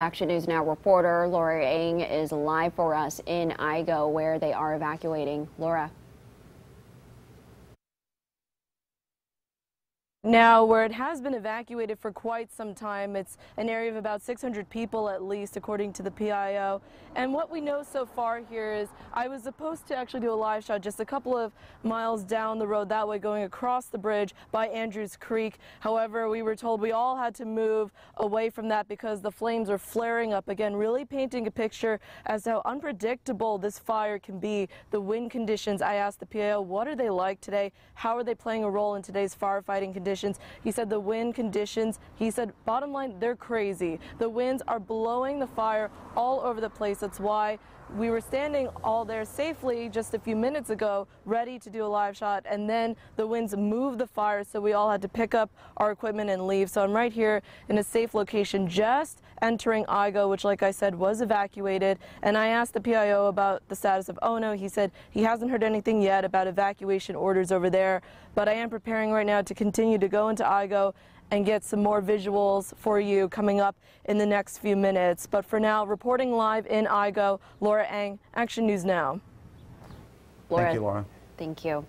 Action News Now reporter Laura Eng is live for us in Igo where they are evacuating. Laura. Now, where it has been evacuated for quite some time, it's an area of about 600 people at least, according to the PIO. And what we know so far here is I was supposed to actually do a live shot just a couple of miles down the road that way, going across the bridge by Andrews Creek. However, we were told we all had to move away from that because the flames are flaring up again, really painting a picture as to how unpredictable this fire can be. The wind conditions, I asked the PIO, what are they like today? How are they playing a role in today's firefighting conditions? Conditions. He said the wind conditions, he said, bottom line, they're crazy. The winds are blowing the fire all over the place. That's why we were standing all there safely just a few minutes ago, ready to do a live shot, and then the winds moved the fire, so we all had to pick up our equipment and leave. So I'm right here in a safe location, just entering Igo, which, like I said, was evacuated. And I asked the PIO about the status of Ono. He said he hasn't heard anything yet about evacuation orders over there, but I am preparing right now to continue to go into Igo and get some more visuals for you coming up in the next few minutes. But for now, reporting live in Igo, Laura Eng, Action News Now. Laura, Thank you, Laura. Thank you. Well,